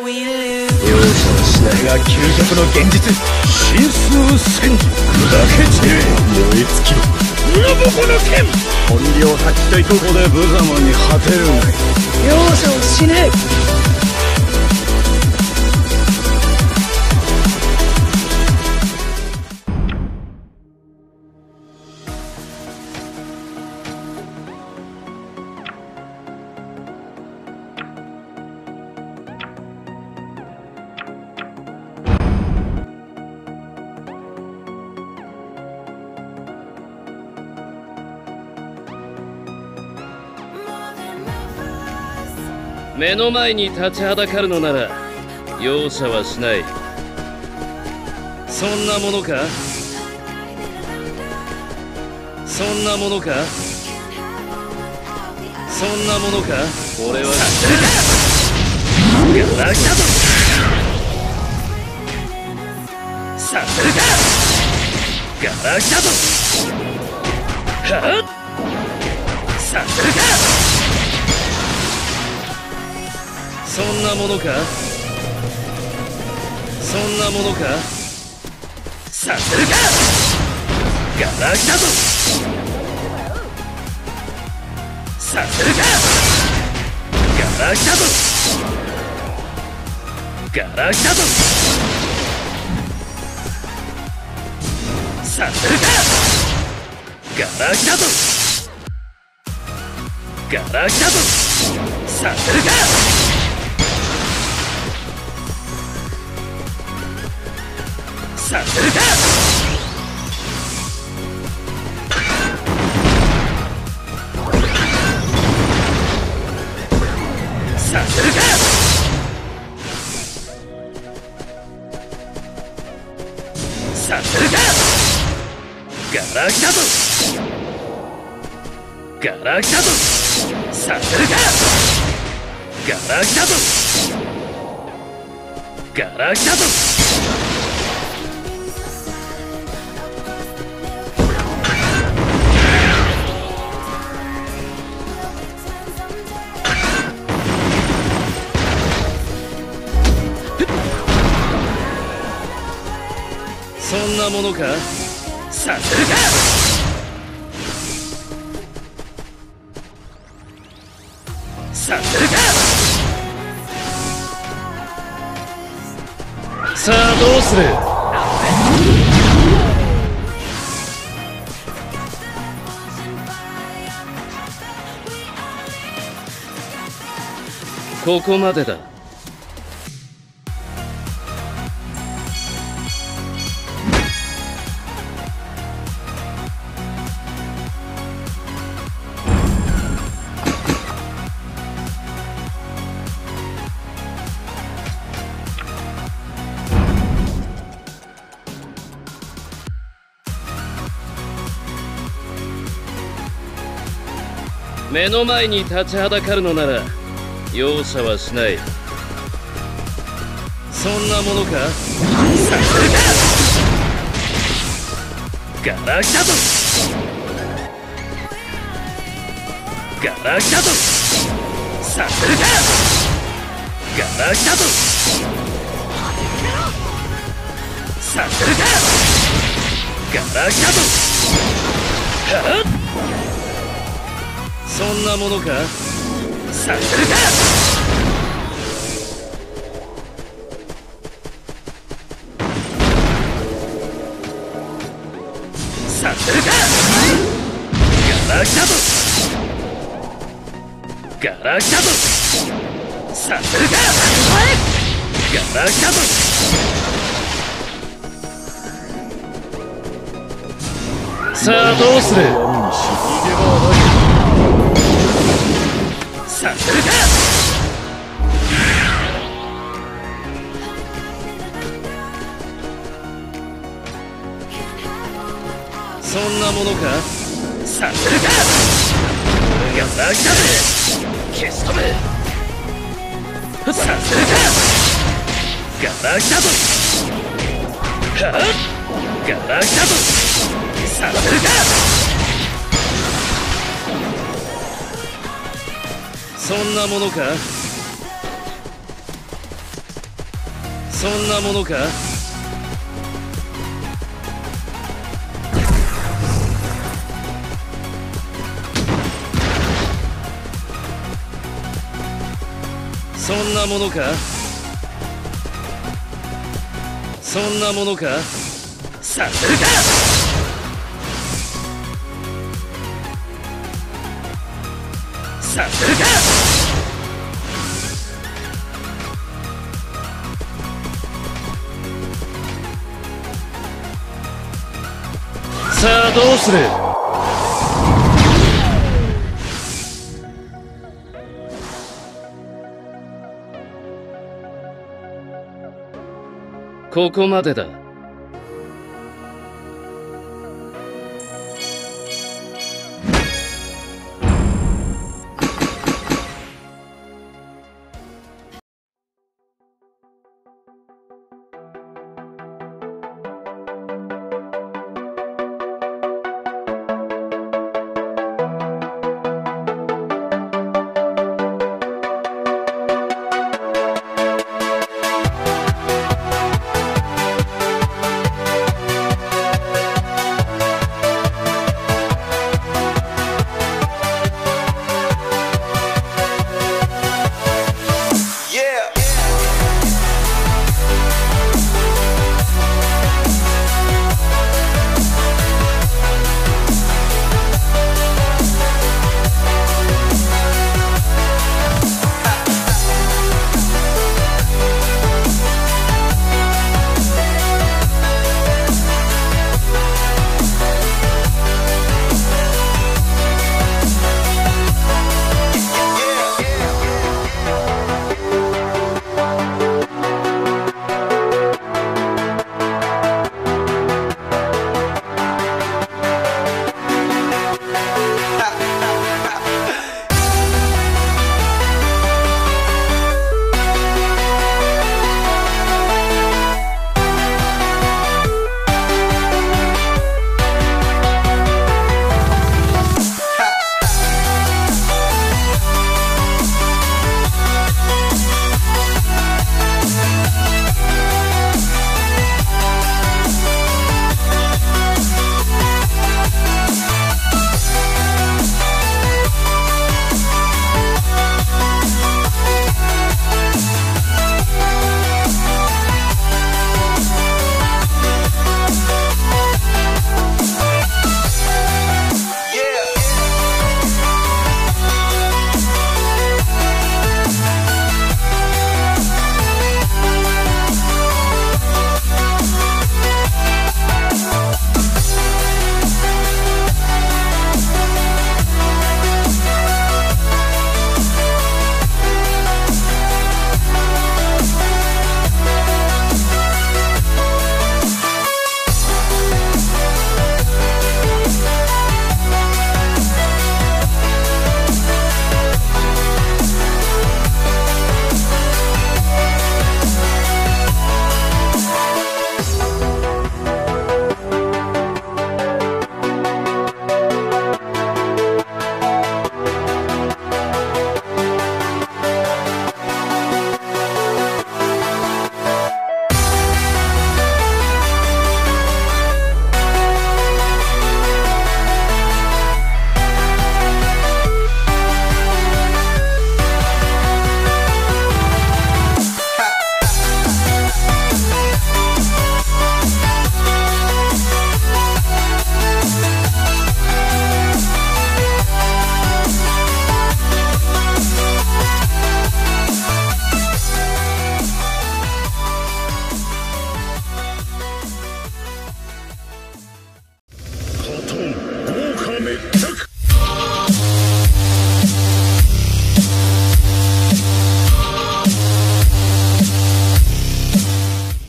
容赦はしない。が究極の現実真数戦時砕け散れ燃え尽きろ裏ボコの剣本領発揮といここで無様に果てるがいい容赦をしねえ目の前に立ちはだかるのなら容赦はしない。そんなものか？そんなものか？そんなものか？俺は。させるかガラクタぞはっ。させるかそんなものか？そんなものか？させるか？ガラクタぞ！させるか？ガラクタぞ！ガラクタぞ！させるか？ガラクタぞ！ガラクタぞ！させるか？させるかガラクタぞ。ガラクタぞ。させるかガラクタぞ。ガラクタぞ。なものか？させるかさせるかさあどうする？ここまでだ。目の前に立ちはだかるのなら容赦はしない。そんなものか？ガラクタぞガラクタぞさせるかガラクタぞさせるかガラクタぞなものか？させるか！させるか！ガラクタぞガラクタぞさせるか！ガラクタぞさあどうする？させるかそん。なものかさせるかガラクタぞ消し止めさせるかガラクタぞはっガラクタぞさせるかそんなものか？そんなものか？そんなものか？そんなものか？させるかさせるかさあどうする？ここまでだ。